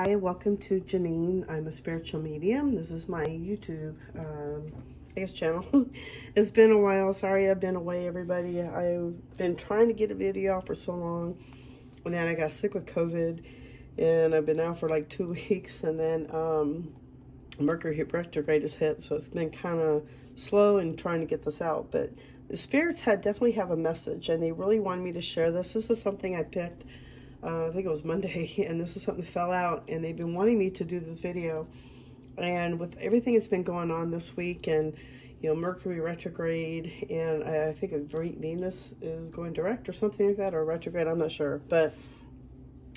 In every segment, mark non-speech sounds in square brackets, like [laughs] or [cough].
Hi, welcome to Jaeneen. I'm a spiritual medium. This is my YouTube, um, I guess, channel. [laughs] it's been a while. Sorry I've been away, everybody. I've been trying to get a video for so long. And then I got sick with COVID. And I've been out for like two [laughs] weeks. And then um, Mercury retrograde has hit. So it's been kind of slow in trying to get this out. But the spirits had definitely have a message. And they really wanted me to share this. This is something I picked uh, I think it was Monday, [laughs] and this is something that fell out, and they've been wanting me to do this video. And with everything that's been going on this week, and you know, Mercury retrograde, and I, think Venus is going direct or something like that, or retrograde, I'm not sure. But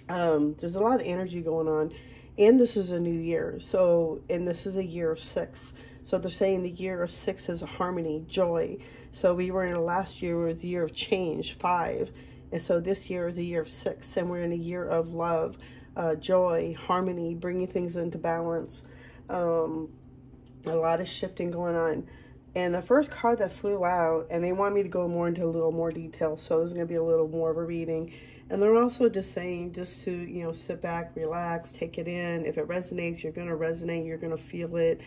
um, there's a lot of energy going on, and this is a new year. So, and this is a year of six. So they're saying the year of six is a harmony, joy. So we were in the last year was the year of change, five. And so this year is a year of six, and we're in a year of love, uh, joy, harmony, bringing things into balance. Um, a lot of shifting going on. And the first card that flew out, and they want me to go more into a little more detail, so this is going to be a little more of a reading. And they're also just saying just to, you know, sit back, relax, take it in. If it resonates, you're going to resonate, you're going to feel it.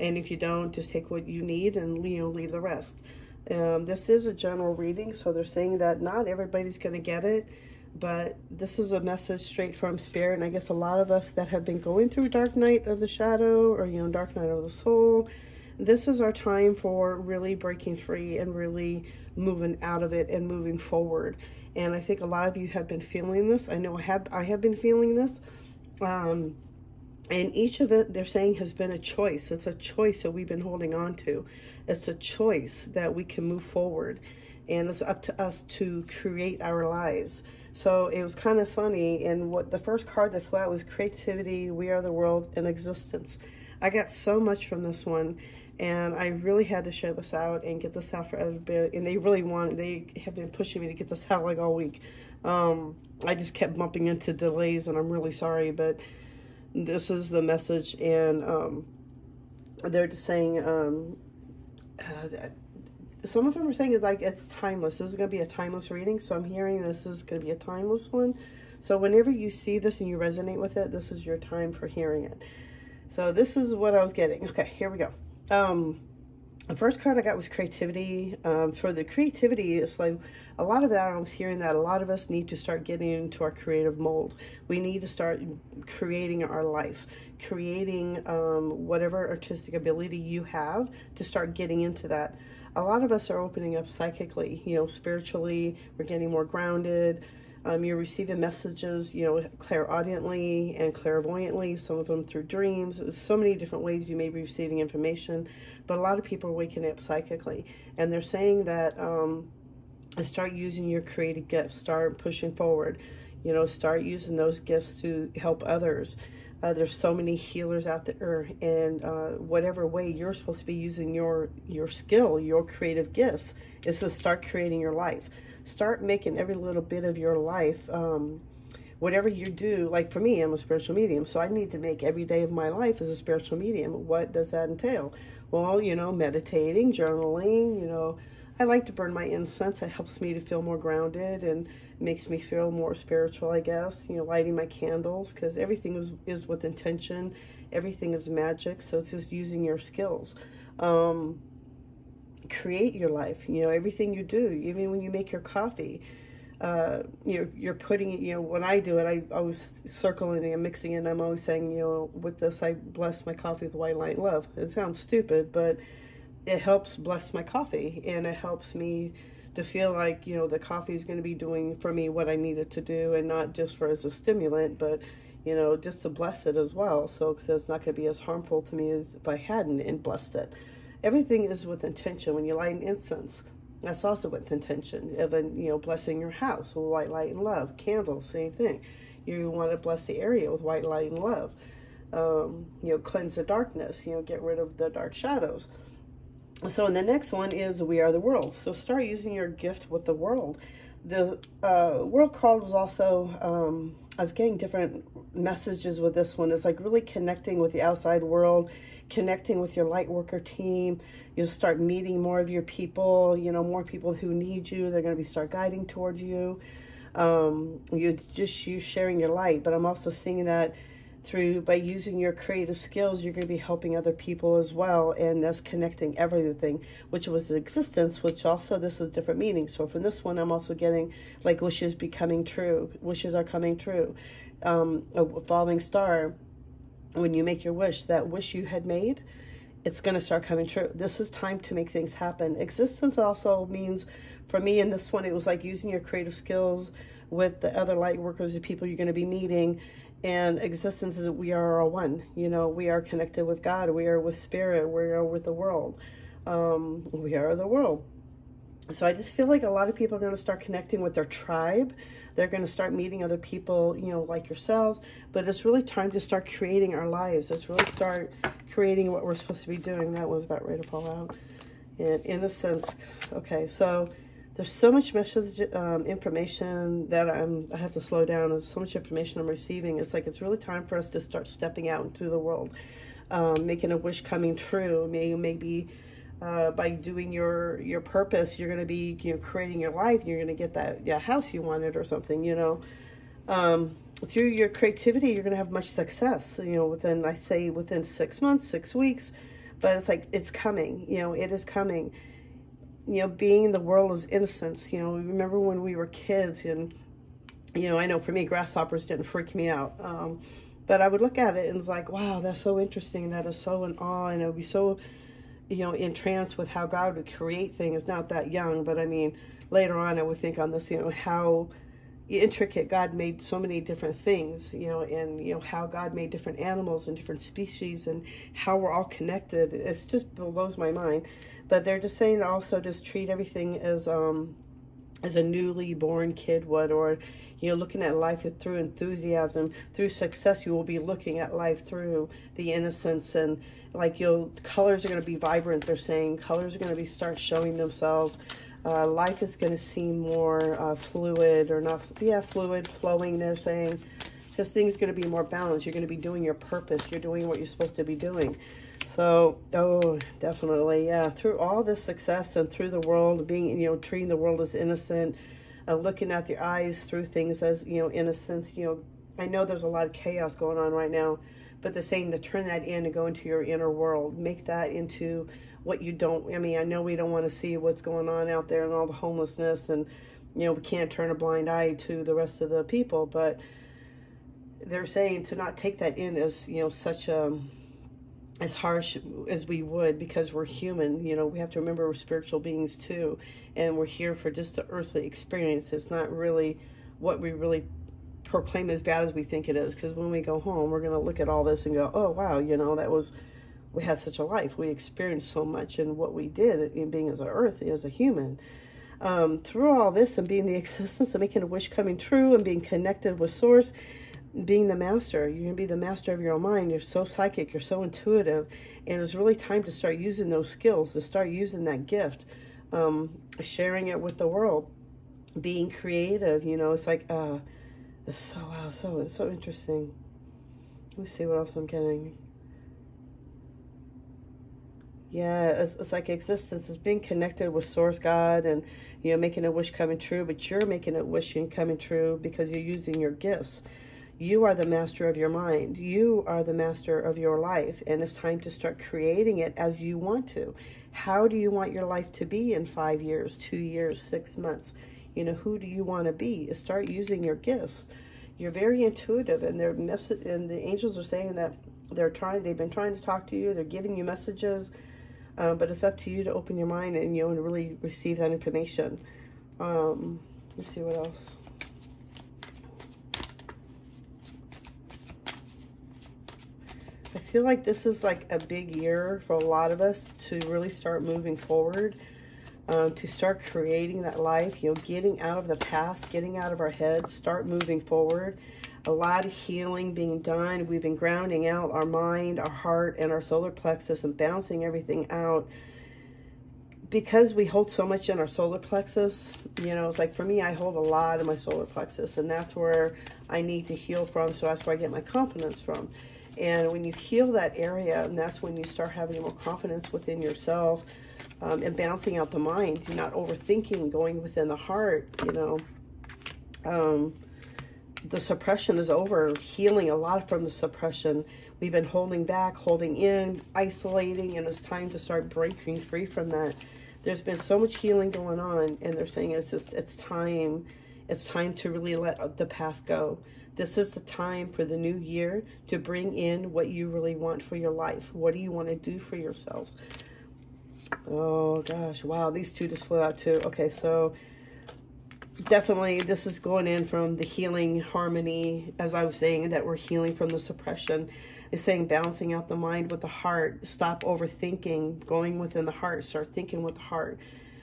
And if you don't, just take what you need and, you know, leave the rest. Um, this is a general reading, so they're saying that not everybody's going to get it, but this is a message straight from Spirit, and I guess a lot of us that have been going through Dark Night of the Shadow or, you know, Dark Night of the Soul, this is our time for really breaking free and really moving out of it and moving forward. And I think a lot of you have been feeling this. I know I have, I have been feeling this. Um, and each of it, they're saying, has been a choice. It's a choice that we've been holding on to. It's a choice that we can move forward. And it's up to us to create our lives. So it was kind of funny. And what the first card that flew out was creativity, we are the world, and existence. I got so much from this one. And I really had to share this out and get this out for everybody. And they really want, they have been pushing me to get this out like all week. Um, I just kept bumping into delays and I'm really sorry. But this is the message and um, they're just saying um, uh, some of them are saying it's like it's timeless. This is going to be a timeless reading so i'm hearing this is going to be a timeless one. So whenever you see this and you resonate with it this is your time for hearing it. So this is what i was getting. Okay here we go. Um, the first card I got was creativity. Um, for the creativity, it's like a lot of that, I was hearing that a lot of us need to start getting into our creative mold. We need to start creating our life, creating um, whatever artistic ability you have to start getting into that. A lot of us are opening up psychically, you know, spiritually, we're getting more grounded. Um, you're receiving messages, you know, clairaudiently and clairvoyantly, some of them through dreams. There's so many different ways you may be receiving information, but a lot of people are waking up psychically. And they're saying that um, start using your creative gifts, start pushing forward, you know, start using those gifts to help others. Uh, there's so many healers out there, and uh, whatever way you're supposed to be using your your skill, your creative gifts, is to start creating your life start making every little bit of your life um, whatever you do like for me i'm a spiritual medium so i need to make every day of my life as a spiritual medium. What does that entail? Well you know meditating journaling you know i like to burn my incense. It helps me to feel more grounded and makes me feel more spiritual i guess you know lighting my candles because everything is, is with intention. Everything is magic so it's just using your skills. Um, create your life. You know, everything you do, even when you make your coffee, uh, you're, you're putting, you know, when I do it, I always circling and mixing and I'm always saying, you know, with this, I bless my coffee with white light love. It sounds stupid, but it helps bless my coffee and it helps me to feel like, you know, the coffee is going to be doing for me what I needed to do and not just for as a stimulant, but, you know, just to bless it as well. So, because it's not going to be as harmful to me as if I hadn't and blessed it. Everything is with intention. When you light an incense, that's also with intention. Even, you know, blessing your house with white light and love. Candles, same thing. You want to bless the area with white light and love. Um, you know, cleanse the darkness, you know, get rid of the dark shadows. So, and the next one is We Are the World. So start using your gift with the world. The uh, world card was also, um, I was getting different messages with this one. It's like really connecting with the outside world connecting with your light worker team. You'll start meeting more of your people, you know, more people who need you. They're going to be start guiding towards you. Um, you just you sharing your light, but I'm also seeing that through by using your creative skills you're going to be helping other people as well and that's connecting everything which was existence which also this is different meaning. So from this one i'm also getting like wishes becoming true wishes are coming true. Um, a falling star when you make your wish that wish you had made it's going to start coming true. This is time to make things happen. Existence also means for me in this one it was like using your creative skills with the other light workers the people you're going to be meeting and existence is we are all one. You know we are connected with god. We are with spirit. We are with the world. Um, we are the world. So i just feel like a lot of people are going to start connecting with their tribe. They're going to start meeting other people you know like yourselves. But it's really time to start creating our lives. Let's really start creating what we're supposed to be doing. That one's about ready to fall out. And sense okay so there's so much message um, information that I'm, I have to slow down. There's so much information I'm receiving. It's like it's really time for us to start stepping out into the world, um, making a wish coming true. Maybe maybe uh, by doing your your purpose, you're going to be you know creating your life. You're going to get that yeah, house you wanted or something. You know, um, through your creativity, you're going to have much success. You know, within I say within six months, six weeks, but it's like it's coming. You know, it is coming you know, being in the world is innocence. You know, remember when we were kids and, you know, I know for me, grasshoppers didn't freak me out. Um, but I would look at it and it's like, wow, that's so interesting. That is so in awe. And it would be so, you know, entranced with how God would create things. Not that young, but I mean, later on, I would think on this, you know, how intricate. God made so many different things, you know, and, you know, how God made different animals and different species and how we're all connected. It's just blows my mind. But they're just saying also just treat everything as um as a newly born kid would or you know looking at life through enthusiasm. Through success you will be looking at life through the innocence. And like you'll colors are going to be vibrant they're saying. Colors are going to be start showing themselves uh, life is going to seem more uh, fluid or not yeah fluid flowing they're saying. Because things going to be more balanced. You're going to be doing your purpose. You're doing what you're supposed to be doing. So, oh, definitely, yeah. Through all this success and through the world, being, you know, treating the world as innocent, uh, looking at your eyes through things as, you know, innocence, you know, I know there's a lot of chaos going on right now, but they're saying to turn that in and go into your inner world, make that into what you don't, I mean, I know we don't want to see what's going on out there and all the homelessness and, you know, we can't turn a blind eye to the rest of the people, but they're saying to not take that in as, you know, such a, as harsh as we would because we're human. You know, we have to remember we're spiritual beings too, and we're here for just the earthly experience. It's not really what we really proclaim as bad as we think it is because when we go home, we're going to look at all this and go, oh, wow, you know, that was, we had such a life. We experienced so much in what we did in being as an earth, as a human. Um, through all this and being the [laughs] existence of making a wish coming true and being connected with source being the master. You're going to be the master of your own mind. You're so psychic. You're so intuitive. And it's really time to start using those skills, to start using that gift, um, sharing it with the world, being creative. You know, it's like, uh, it's so, wow, so, it's so interesting. Let me see what else I'm getting. Yeah, it's, it's like existence is being connected with Source God and, you know, making a wish coming true, but you're making a wish coming true because you're using your gifts. You are the master of your mind. You are the master of your life. And it's time to start creating it as you want to. How do you want your life to be in five years, two years, six months? You know, who do you want to be? Start using your gifts. You're very intuitive and they're mess- and the angels are saying that they're trying, they've been trying to talk to you. They're giving you messages. Um, but it's up to you to open your mind and, you know, and really receive that information. Um, let's see what else. I feel like this is like a big year for a lot of us to really start moving forward, um, to start creating that life, you know, getting out of the past, getting out of our heads, start moving forward. A lot of healing being done. We've been grounding out our mind, our heart, and our solar plexus and bouncing everything out. Because we hold so much in our solar plexus, you know, it's like for me, I hold a lot in my solar plexus, and that's where I need to heal from. So that's where I get my confidence from. And when you heal that area, and that's when you start having more confidence within yourself um, and balancing out the mind. You're not overthinking, going within the heart, you know. Um, the suppression is over, healing a lot from the suppression. We've been holding back, holding in, isolating, and it's time to start breaking free from that. There's been so much healing going on, and they're saying it's just, it's time. It's time to really let the past go. This is the time for the new year to bring in what you really want for your life. What do you want to do for yourselves? Oh, gosh. Wow, these two just flew out, too. Okay, so definitely this is going in from the healing harmony as i was saying that we're healing from the suppression. Is saying balancing out the mind with the heart. Stop overthinking. Going within the heart. Start thinking with the heart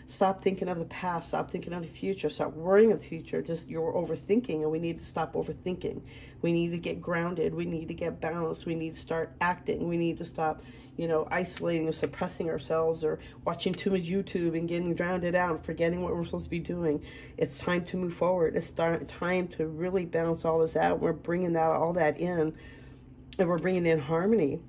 Stop thinking of the past. Stop thinking of the future. Stop worrying of the future. Just you're overthinking, and we need to stop overthinking. We need to get grounded. We need to get balanced. We need to start acting. We need to stop, you know, isolating or suppressing ourselves or watching too much YouTube and getting drowned out and forgetting what we're supposed to be doing. It's time to move forward. It's start, time to really balance all this out. We're bringing that all that in, and we're bringing in harmony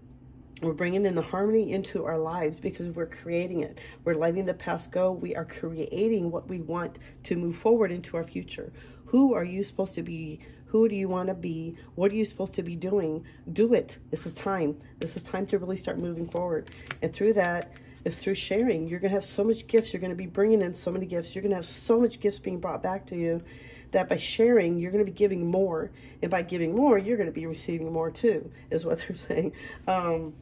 we're bringing in the harmony into our lives because we're creating it. We're letting the past go. We are creating what we want to move forward into our future. Who are you supposed to be? Who do you want to be? What are you supposed to be doing? Do it. This is time. This is time to really start moving forward. And through that, is through sharing. You're going to have so much gifts. You're going to be bringing in so many gifts. You're going to have so much gifts being brought back to you that by sharing, you're going to be giving more. And by giving more, you're going to be receiving more too, is what [laughs] they're saying. Um,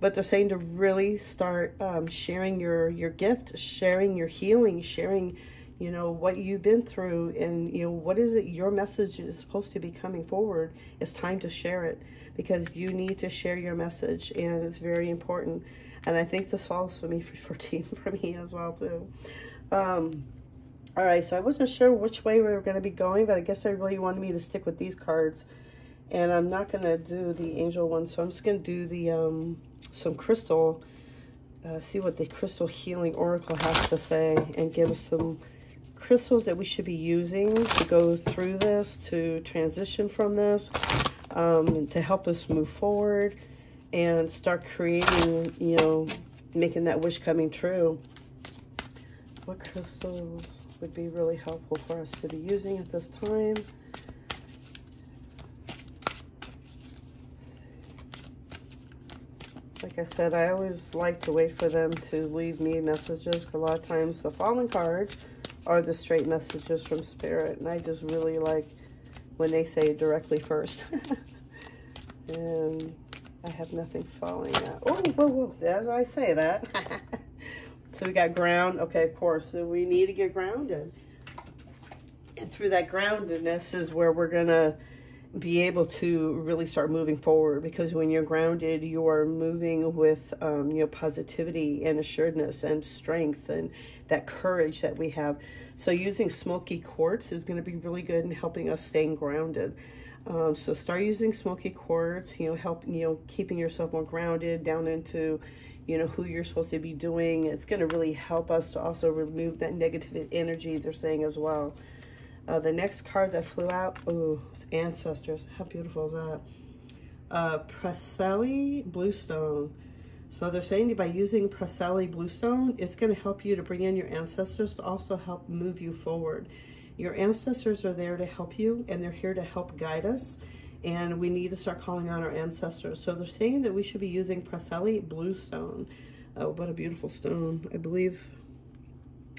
but they're saying to really start um, sharing your, your gift, sharing your healing, sharing you know what you've been through and you know what is it your message is supposed to be coming forward it's time to share it because you need to share your message and it's very important. And i think this falls for me for, [laughs] for team for me as well too. Um, all right so i wasn't sure which way we were going to be going but i guess i really wanted me to stick with these cards. And i'm not going to do the angel one so i'm just going to do the um some crystal uh, see what the crystal healing oracle has to say and give us some crystals that we should be using to go through this, to transition from this, um, to help us move forward and start creating, you know, making that wish coming true. What crystals would be really helpful for us to be using at this time? Like I said, I always like to wait for them to leave me messages. A lot of times the fallen cards are the straight messages from Spirit. And I just really like when they say directly first. [laughs] and I have nothing falling out. Oh, whoa, whoa. As I say that. [laughs] so we got ground. Okay, of course. So we need to get grounded. And through that groundedness is where we're going to be able to really start moving forward because when you're grounded you are moving with um, you know positivity and assuredness and strength and that courage that we have. So using smoky quartz is going to be really good in helping us staying grounded. Um, so start using smoky quartz you know help you know keeping yourself more grounded down into you know who you're supposed to be doing. It's going to really help us to also remove that negative energy they're saying as well uh, the next card that flew out, oh, Ancestors. How beautiful is that? Uh, Preseli Bluestone. So they're saying by using Preseli Bluestone, it's going to help you to bring in your ancestors to also help move you forward. Your ancestors are there to help you, and they're here to help guide us. And we need to start calling on our ancestors. So they're saying that we should be using Preseli Bluestone. Oh, what a beautiful stone. I believe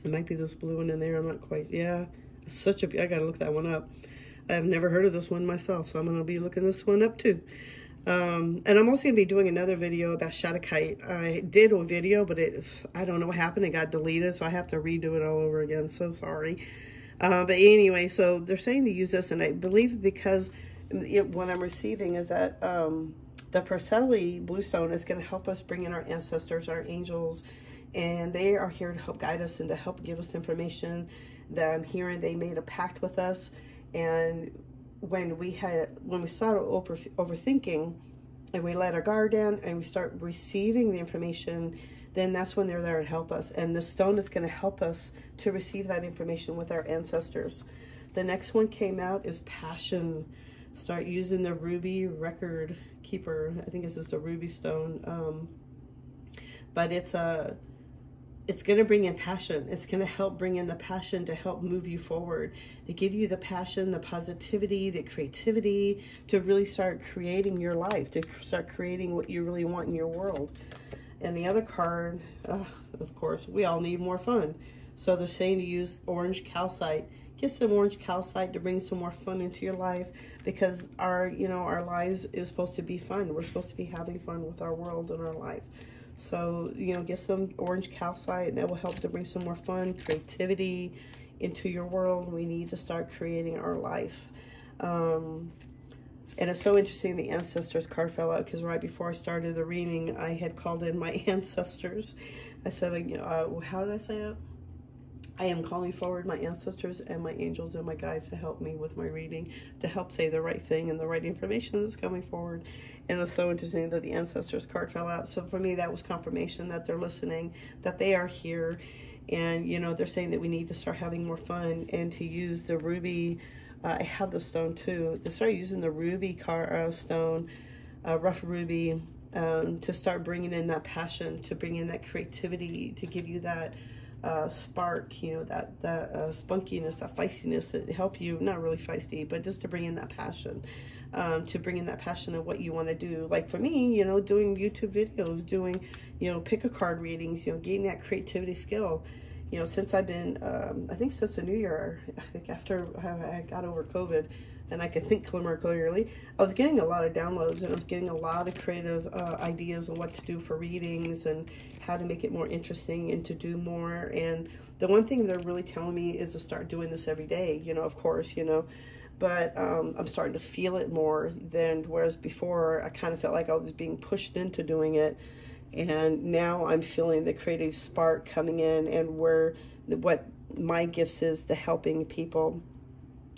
it might be this blue one in there. I'm not quite, yeah such a, I gotta look that one up. I've never heard of this one myself, so I'm gonna be looking this one up too. Um, and I'm also gonna be doing another video about Shattuckite. I did a video, but it, I don't know what happened. It got deleted, so I have to redo it all over again. So sorry. Uh, but anyway, so they're saying to use this, and I believe because it, what I'm receiving is that um, the Preseli Bluestone is going to help us bring in our ancestors, our angels, and they are here to help guide us and to help give us information that I'm hearing they made a pact with us. And when we had, when we started over, overthinking and we let our guard down and we start receiving the information, then that's when they're there to help us. And the stone is going to help us to receive that information with our ancestors. The next one came out is passion. Start using the ruby record keeper. I think this is the ruby stone. Um, but it's a it's going to bring in passion. It's going to help bring in the passion to help move you forward, to give you the passion, the positivity, the creativity to really start creating your life, to start creating what you really want in your world. And the other card, uh, of course, we all need more fun. So they're saying to use orange calcite. Get some orange calcite to bring some more fun into your life because our, you know, our lives is supposed to be fun. We're supposed to be having fun with our world and our life. So, you know, get some orange calcite and that will help to bring some more fun, creativity into your world. We need to start creating our life. Um, and it's so interesting the ancestors card fell out because right before I started the reading, I had called in my [laughs] ancestors. I said, uh, how did I say it? I am calling forward my ancestors and my angels and my guides to help me with my reading, to help say the right thing and the right information that's coming forward. And it's so interesting that the ancestors card fell out. So for me, that was confirmation that they're listening, that they are here. And, you know, they're saying that we need to start having more fun and to use the ruby. Uh, I have the stone too. To start using the ruby car, uh, stone, uh, rough ruby, um, to start bringing in that passion, to bring in that creativity, to give you that uh, spark, you know, that, that uh, spunkiness, that feistiness that help you, not really feisty, but just to bring in that passion, um, to bring in that passion of what you want to do. Like for me, you know, doing YouTube videos, doing, you know, pick a card readings, you know, getting that creativity skill. You know, since I've been, um, I think since the new year, I think after I got over COVID, and I could think more clearly. I was getting a lot of downloads and I was getting a lot of creative uh, ideas on what to do for readings and how to make it more interesting and to do more. And the one thing they're really telling me is to start doing this every day, you know, of course, you know, but um, I'm starting to feel it more than whereas before I kind of felt like I was being pushed into doing it. And now I'm feeling the creative spark coming in and where what my gifts is to helping people.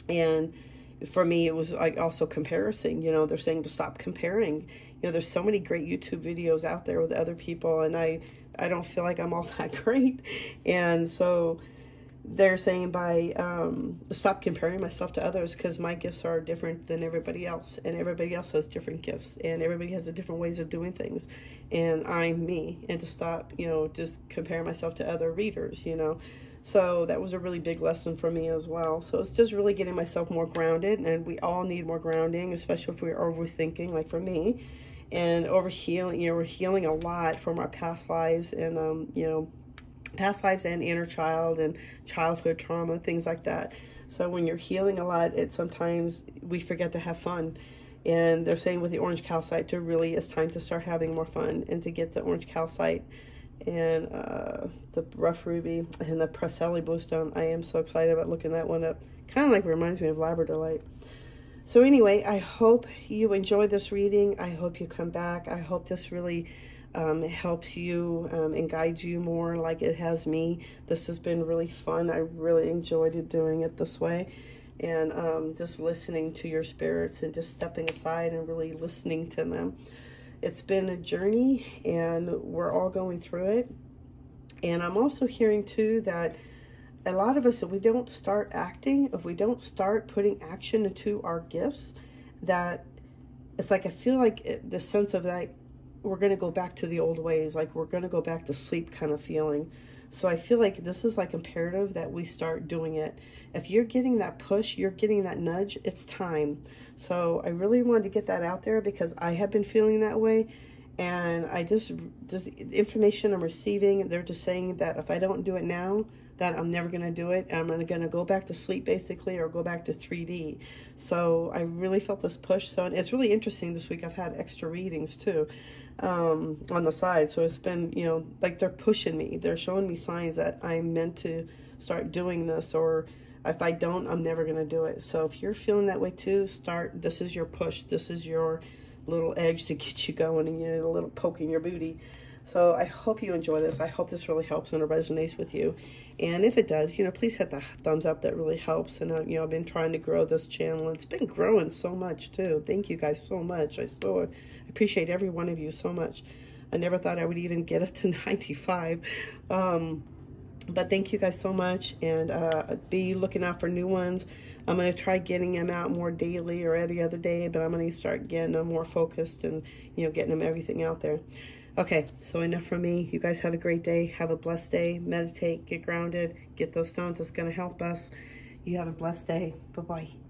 And for me, it was like also comparison. You know, they're saying to stop comparing. You know, there's so many great YouTube videos out there with other people, and I, I don't feel like I'm all [laughs] that great. And so they're saying by um, stop comparing myself to others because my gifts are different than everybody else, and everybody else has different gifts, and everybody has different ways of doing things, and I'm me, and to stop, you know, just compare myself to other readers, you know. So that was a really big lesson for me as well. So it's just really getting myself more grounded, and we all need more grounding, especially if we're overthinking, like for me, and over healing. You know, we're healing a lot from our past lives, and um, you know, past lives and inner child and childhood trauma, things like that. So when you're healing a lot, it sometimes we forget to have fun. And they're saying with the orange calcite to really, it's time to start having more fun and to get the orange calcite and uh, the rough ruby and the Preseli bluestone. I am so excited about looking that one up. Kind of like reminds me of Labradorite. So anyway, I hope you enjoyed this reading. I hope you come back. I hope this really um, helps you um, and guides you more like it has me. This has been really fun. I really enjoyed doing it this way. And um, just listening to your spirits and just stepping aside and really listening to them. It's been a journey and we're all going through it. And I'm also hearing too that a lot of us, if we don't start acting, if we don't start putting action into our gifts, that it's like I feel like it, the sense of that we're going to go back to the old ways, like we're going to go back to sleep kind of feeling. So I feel like this is like imperative that we start doing it. If you're getting that push, you're getting that nudge, it's time. So I really wanted to get that out there because I have been feeling that way. And I just, just information I'm receiving, they're just saying that if I don't do it now, that I'm never going to do it. I'm going to go back to sleep basically or go back to 3D. So I really felt this push. So it's really interesting this week. I've had extra readings too um, on the side. So it's been, you know, like they're pushing me. They're showing me signs that I'm meant to start doing this or if I don't, I'm never going to do it. So if you're feeling that way too, start. This is your push. This is your little edge to get you going and you know, a little poke in your booty. So I hope you enjoy this. I hope this really helps and it resonates with you. And if it does, you know, please hit the thumbs up. That really helps. And, uh, you know, I've been trying to grow this channel. It's been growing so much, too. Thank you guys so much. I so appreciate every one of you so much. I never thought I would even get it to [laughs] 95. Um, but thank you guys so much and uh, be looking out for new ones i'm going to try getting them out more daily or every other day but i'm going to start getting them more focused and you know getting them everything out there. Okay so enough from me. You guys have a great day. Have a blessed day. Meditate. Get grounded. Get those stones. It's going to help us. You have a blessed day. Bye bye